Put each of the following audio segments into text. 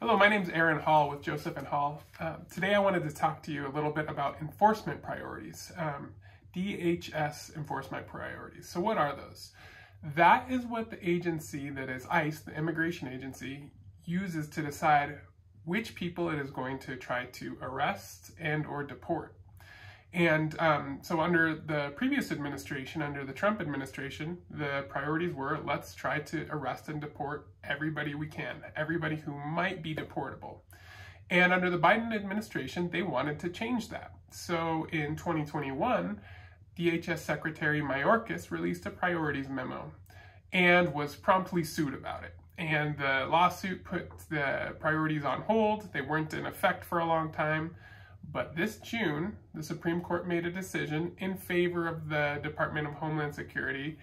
Hello, my name is Aaron Hall with Joseph and Hall. Uh, today I wanted to talk to you a little bit about enforcement priorities, um, DHS enforcement priorities. So what are those? That is what the agency that is ICE, the immigration agency, uses to decide which people it is going to try to arrest and or deport. And um, so under the previous administration, under the Trump administration, the priorities were let's try to arrest and deport everybody we can, everybody who might be deportable. And under the Biden administration, they wanted to change that. So in 2021, DHS Secretary Mayorkas released a priorities memo and was promptly sued about it. And the lawsuit put the priorities on hold. They weren't in effect for a long time. But this June, the Supreme Court made a decision in favor of the Department of Homeland Security.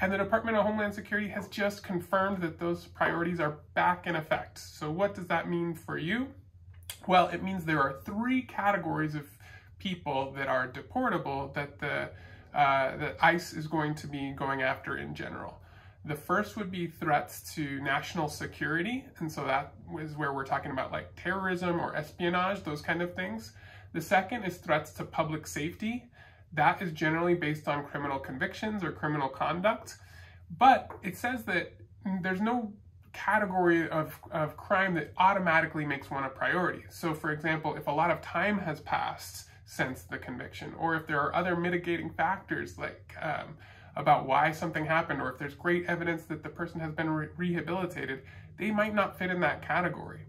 And the Department of Homeland Security has just confirmed that those priorities are back in effect. So what does that mean for you? Well, it means there are three categories of people that are deportable that the uh, that ICE is going to be going after in general. The first would be threats to national security, and so that is where we're talking about like terrorism or espionage, those kind of things. The second is threats to public safety. That is generally based on criminal convictions or criminal conduct, but it says that there's no category of, of crime that automatically makes one a priority. So for example, if a lot of time has passed since the conviction, or if there are other mitigating factors like um, about why something happened, or if there's great evidence that the person has been re rehabilitated, they might not fit in that category.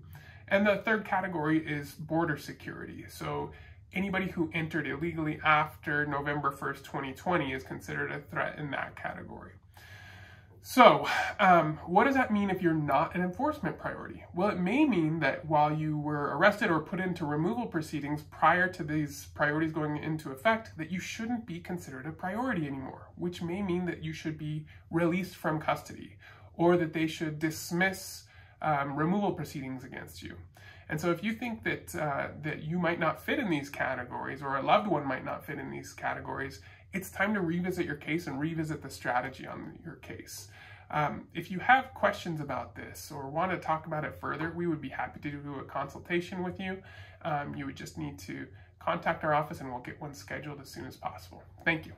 And the third category is border security. So anybody who entered illegally after November 1st, 2020 is considered a threat in that category. So, um, what does that mean if you're not an enforcement priority? Well, it may mean that while you were arrested or put into removal proceedings prior to these priorities going into effect, that you shouldn't be considered a priority anymore, which may mean that you should be released from custody or that they should dismiss um, removal proceedings against you. And so if you think that, uh, that you might not fit in these categories or a loved one might not fit in these categories, it's time to revisit your case and revisit the strategy on your case. Um, if you have questions about this or want to talk about it further, we would be happy to do a consultation with you. Um, you would just need to contact our office and we'll get one scheduled as soon as possible. Thank you.